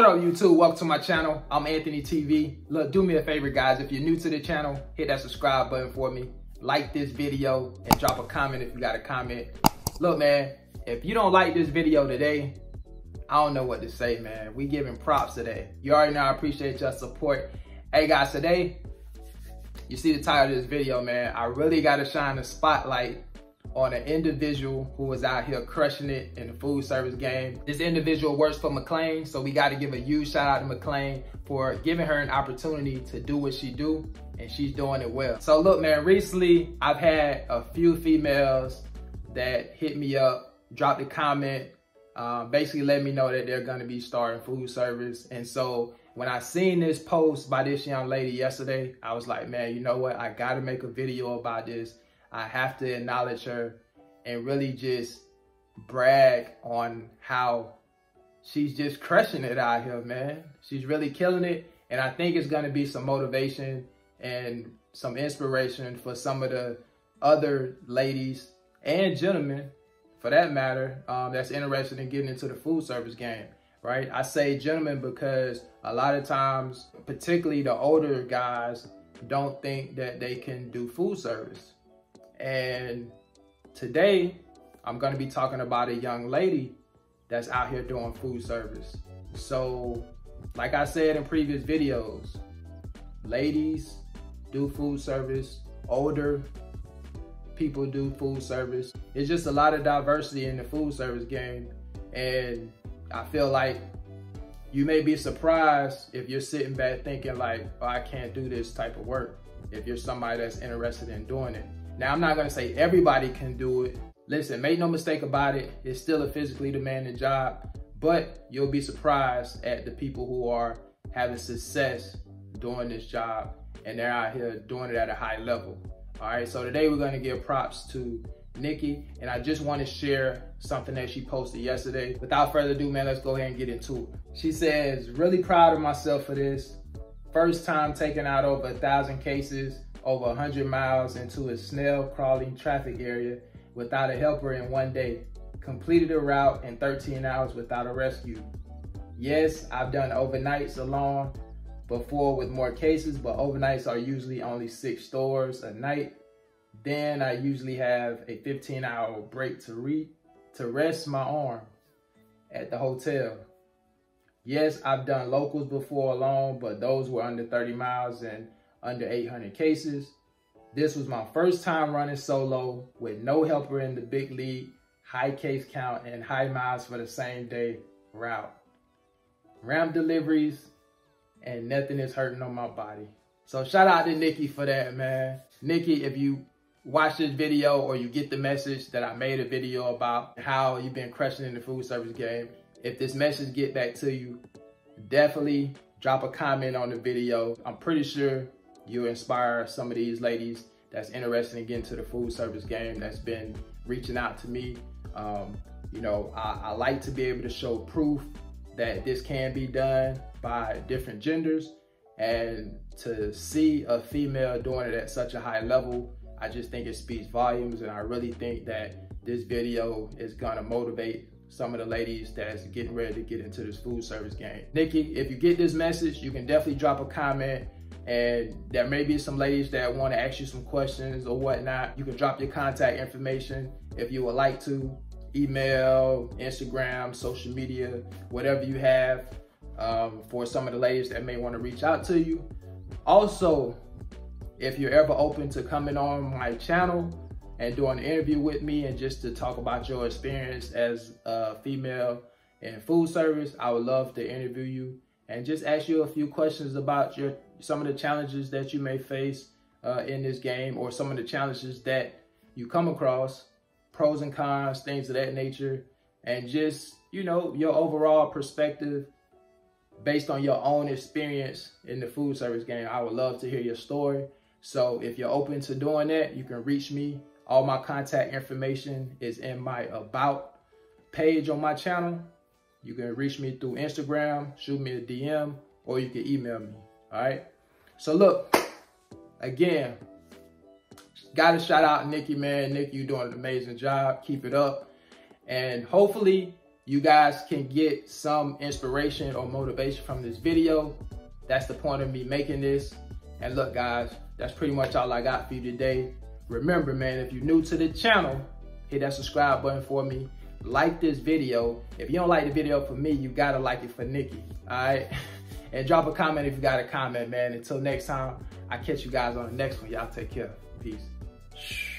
What up YouTube? Welcome to my channel. I'm Anthony TV. Look, do me a favor guys. If you're new to the channel, hit that subscribe button for me. Like this video and drop a comment if you got a comment. Look man, if you don't like this video today, I don't know what to say man. We giving props today. You already know I appreciate your support. Hey guys, today, you see the title of this video man. I really got to shine the spotlight on an individual who was out here crushing it in the food service game. This individual works for McLane, so we gotta give a huge shout out to McLane for giving her an opportunity to do what she do, and she's doing it well. So look, man, recently I've had a few females that hit me up, dropped a comment, um, basically let me know that they're gonna be starting food service. And so when I seen this post by this young lady yesterday, I was like, man, you know what? I gotta make a video about this I have to acknowledge her and really just brag on how she's just crushing it out here, man. She's really killing it. And I think it's going to be some motivation and some inspiration for some of the other ladies and gentlemen, for that matter, um, that's interested in getting into the food service game, right? I say gentlemen because a lot of times, particularly the older guys, don't think that they can do food service. And today, I'm gonna be talking about a young lady that's out here doing food service. So, like I said in previous videos, ladies do food service, older people do food service. It's just a lot of diversity in the food service game. And I feel like you may be surprised if you're sitting back thinking like, oh, I can't do this type of work. If you're somebody that's interested in doing it. Now, I'm not gonna say everybody can do it. Listen, make no mistake about it, it's still a physically demanding job, but you'll be surprised at the people who are having success doing this job and they're out here doing it at a high level. All right, so today we're gonna give props to Nikki, and I just wanna share something that she posted yesterday. Without further ado, man, let's go ahead and get into it. She says, really proud of myself for this. First time taking out over a thousand cases over 100 miles into a snail crawling traffic area without a helper in one day. Completed a route in 13 hours without a rescue. Yes, I've done overnights alone before with more cases, but overnights are usually only six stores a night. Then I usually have a 15 hour break to read to rest my arm at the hotel. Yes, I've done locals before alone, but those were under 30 miles and under 800 cases. This was my first time running solo with no helper in the big league, high case count, and high miles for the same day route. Ramp deliveries, and nothing is hurting on my body. So shout out to Nikki for that, man. Nikki, if you watch this video or you get the message that I made a video about how you've been crushing in the food service game, if this message get back to you, definitely drop a comment on the video. I'm pretty sure you inspire some of these ladies that's interested in getting to the food service game that's been reaching out to me. Um, you know, I, I like to be able to show proof that this can be done by different genders and to see a female doing it at such a high level, I just think it speaks volumes and I really think that this video is gonna motivate some of the ladies that's getting ready to get into this food service game. Nikki, if you get this message, you can definitely drop a comment and there may be some ladies that want to ask you some questions or whatnot. You can drop your contact information if you would like to. Email, Instagram, social media, whatever you have um, for some of the ladies that may want to reach out to you. Also, if you're ever open to coming on my channel and doing an interview with me and just to talk about your experience as a female in food service, I would love to interview you and just ask you a few questions about your some of the challenges that you may face uh, in this game or some of the challenges that you come across, pros and cons, things of that nature, and just, you know, your overall perspective based on your own experience in the food service game. I would love to hear your story. So if you're open to doing that, you can reach me. All my contact information is in my about page on my channel. You can reach me through Instagram, shoot me a DM, or you can email me. All right. So look, again, got to shout out Nikki, man. Nikki, you're doing an amazing job. Keep it up. And hopefully you guys can get some inspiration or motivation from this video. That's the point of me making this. And look, guys, that's pretty much all I got for you today. Remember, man, if you're new to the channel, hit that subscribe button for me. Like this video. If you don't like the video for me, you gotta like it for Nikki, all right? And drop a comment if you got a comment, man. Until next time, I catch you guys on the next one. Y'all take care. Peace.